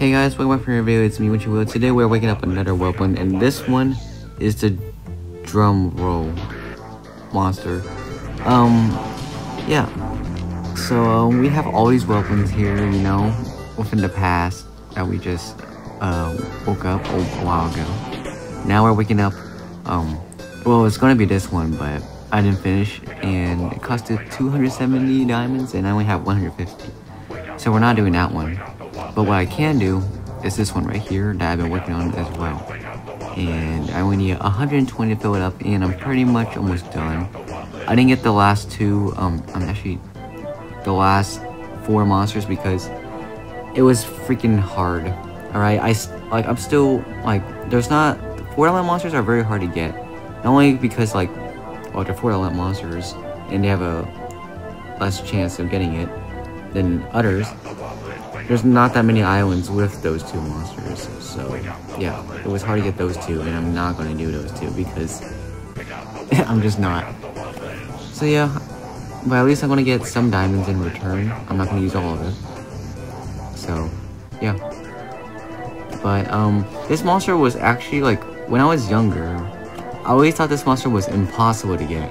Hey guys, welcome back for your video, it's me, You Will. Today we're waking up another weapon, and this one is the drum roll monster. Um, yeah. So, um, we have all these weapons here, you know, within the past that we just, uh, woke up a while ago. Now we're waking up, um, well, it's gonna be this one, but I didn't finish, and it costed 270 diamonds, and I only have 150. So we're not doing that one. But what I can do is this one right here that I've been working on as well. And I only need 120 to fill it up and I'm pretty much almost done. I didn't get the last two, um, I'm actually, the last four monsters because it was freaking hard. Alright, I, like, I'm still, like, there's not, four element monsters are very hard to get. Not only because, like, well, they're four element monsters and they have a less chance of getting it than others, there's not that many islands with those two monsters, so yeah, it was hard to get those two, and I'm not going to do those two because I'm just not. So yeah, but at least I'm going to get some diamonds in return. I'm not going to use all of it. So, yeah. But, um, this monster was actually, like, when I was younger, I always thought this monster was impossible to get.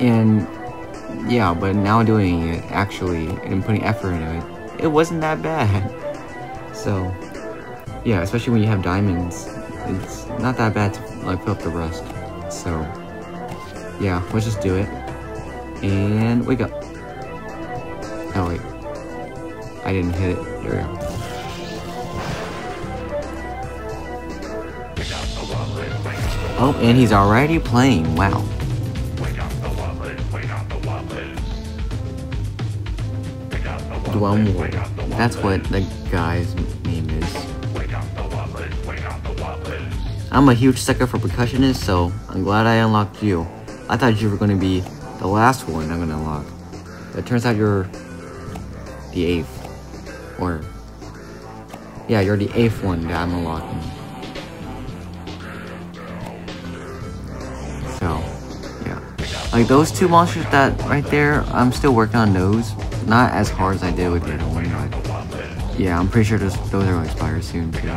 And, yeah, but now doing it, actually, and putting effort into it, it wasn't that bad. So, yeah, especially when you have diamonds, it's not that bad to like fill up the rest. So, yeah, let's just do it. And wake up. Oh wait, I didn't hit it. There we go. Oh, and he's already playing. Wow. Dwelm That's what the guy's name is. I'm a huge sucker for percussionists, so I'm glad I unlocked you. I thought you were going to be the last one I'm going to unlock. But it turns out you're the eighth. Or, yeah, you're the eighth one that I'm unlocking. So, yeah. Like those two monsters that right there, I'm still working on those. Not as hard as I did with the other one, but yeah, I'm pretty sure those, those are going to expire soon too.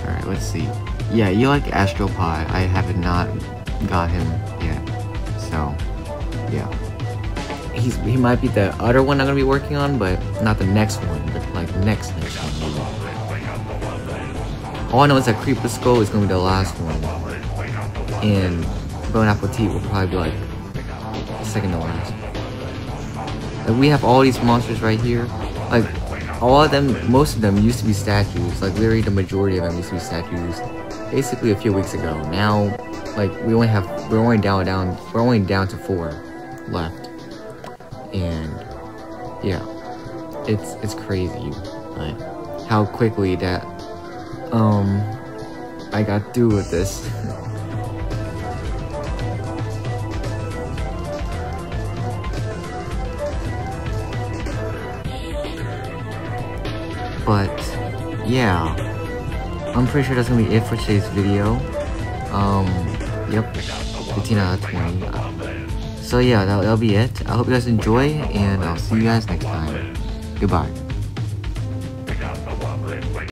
Alright, let's see. Yeah, you like Astropod. I have not got him yet. So, yeah he's he might be the other one I'm gonna be working on, but not the next one, but like next next one. All I know is that Creepuscule is gonna be the last one, and Bona-Petite will probably be like second to last. Like we have all these monsters right here, like all of them, most of them used to be statues. Like literally the majority of them used to be statues. Basically a few weeks ago. Now, like we only have we're only down down we're only down to four left and yeah, it's it's crazy, like how quickly that um I got through with this. but yeah, I'm pretty sure that's gonna be it for today's video. Um, yep, 15 out of 20. So yeah, that'll, that'll be it. I hope you guys enjoy, and I'll see you guys next time. Goodbye.